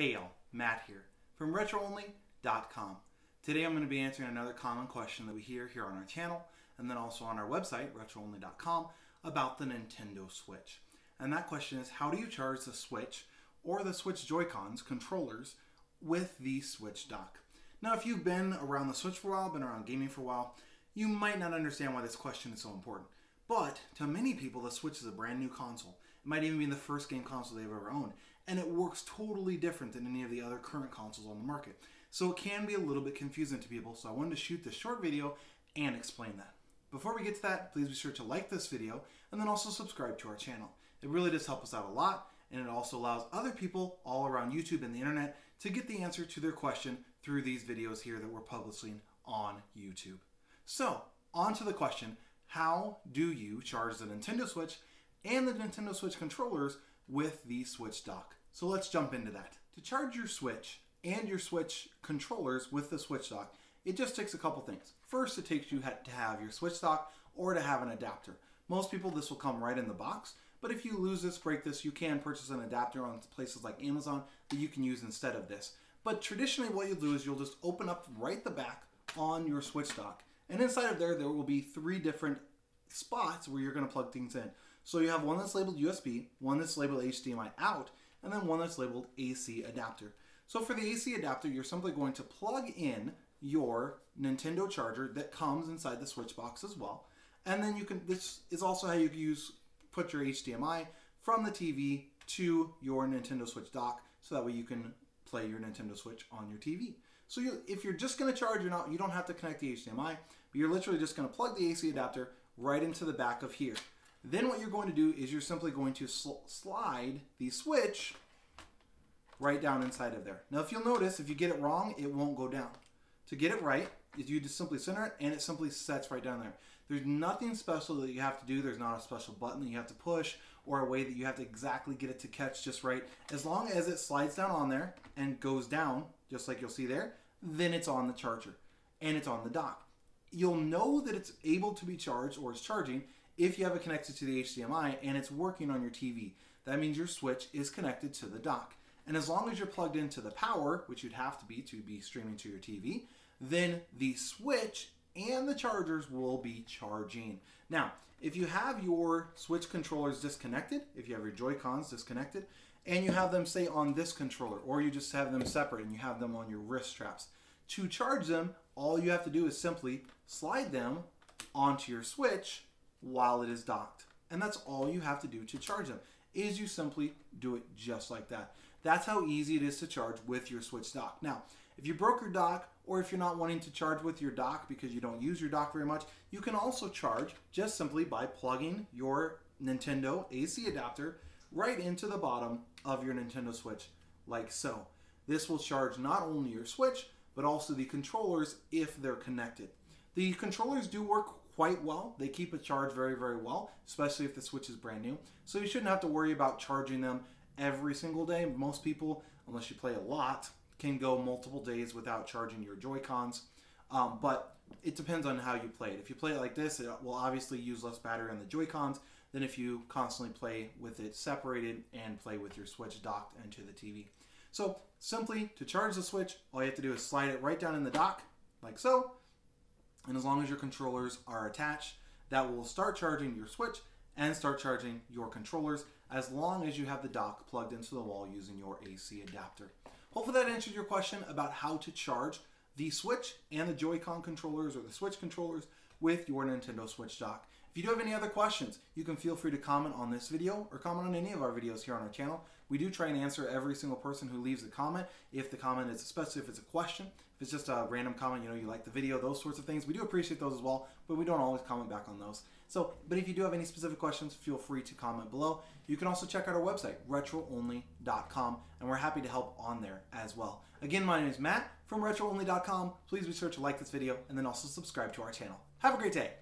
Hey y'all, Matt here from RetroOnly.com. Today I'm going to be answering another common question that we hear here on our channel and then also on our website, RetroOnly.com, about the Nintendo Switch. And that question is how do you charge the Switch or the Switch Joy-Cons controllers with the Switch dock? Now, if you've been around the Switch for a while, been around gaming for a while, you might not understand why this question is so important. But to many people, the Switch is a brand new console. It might even be the first game console they've ever owned. And it works totally different than any of the other current consoles on the market. So it can be a little bit confusing to people. So I wanted to shoot this short video and explain that. Before we get to that, please be sure to like this video and then also subscribe to our channel. It really does help us out a lot and it also allows other people all around YouTube and the internet to get the answer to their question through these videos here that we're publishing on YouTube. So, on to the question, how do you charge the Nintendo Switch and the Nintendo Switch controllers with the Switch dock? So let's jump into that. To charge your Switch and your Switch controllers with the Switch dock, it just takes a couple things. First, it takes you to have your Switch dock or to have an adapter. Most people, this will come right in the box, but if you lose this, break this, you can purchase an adapter on places like Amazon that you can use instead of this. But traditionally what you'll do is you'll just open up right the back on your Switch dock. And inside of there, there will be three different spots where you're gonna plug things in. So you have one that's labeled USB, one that's labeled HDMI out, and then one that's labeled AC adapter. So for the AC adapter, you're simply going to plug in your Nintendo charger that comes inside the Switch box as well. And then you can, this is also how you use, put your HDMI from the TV to your Nintendo Switch dock so that way you can play your Nintendo Switch on your TV. So you, if you're just going to charge, you're not, you don't have to connect the HDMI, but you're literally just going to plug the AC adapter right into the back of here. Then what you're going to do is you're simply going to sl slide the switch right down inside of there. Now if you'll notice, if you get it wrong, it won't go down. To get it right, you just simply center it and it simply sets right down there. There's nothing special that you have to do. There's not a special button that you have to push or a way that you have to exactly get it to catch just right. As long as it slides down on there and goes down, just like you'll see there, then it's on the charger and it's on the dock. You'll know that it's able to be charged or it's charging if you have it connected to the HDMI and it's working on your TV. That means your switch is connected to the dock. And as long as you're plugged into the power, which you'd have to be to be streaming to your TV, then the switch and the chargers will be charging. Now, if you have your switch controllers disconnected, if you have your Joy-Cons disconnected, and you have them say on this controller, or you just have them separate and you have them on your wrist straps, to charge them, all you have to do is simply slide them onto your switch while it is docked. And that's all you have to do to charge them, is you simply do it just like that. That's how easy it is to charge with your Switch dock. Now, if you broke your dock, or if you're not wanting to charge with your dock because you don't use your dock very much, you can also charge just simply by plugging your Nintendo AC adapter right into the bottom of your Nintendo Switch, like so. This will charge not only your Switch, but also the controllers if they're connected. The controllers do work quite well. They keep a charge very, very well, especially if the Switch is brand new. So you shouldn't have to worry about charging them every single day. Most people, unless you play a lot, can go multiple days without charging your Joy-Cons. Um, but it depends on how you play it. If you play it like this, it will obviously use less battery on the Joy-Cons than if you constantly play with it separated and play with your Switch docked into the TV. So simply to charge the Switch, all you have to do is slide it right down in the dock, like so. And as long as your controllers are attached, that will start charging your Switch and start charging your controllers as long as you have the dock plugged into the wall using your AC adapter. Hopefully that answered your question about how to charge the Switch and the Joy-Con controllers or the Switch controllers with your Nintendo Switch dock. If you do have any other questions, you can feel free to comment on this video or comment on any of our videos here on our channel. We do try and answer every single person who leaves a comment. If the comment is, especially if it's a question, if it's just a random comment, you know, you like the video, those sorts of things, we do appreciate those as well, but we don't always comment back on those. So, but if you do have any specific questions, feel free to comment below. You can also check out our website, retroonly.com, and we're happy to help on there as well. Again, my name is Matt from retroonly.com. Please be sure to like this video and then also subscribe to our channel. Have a great day.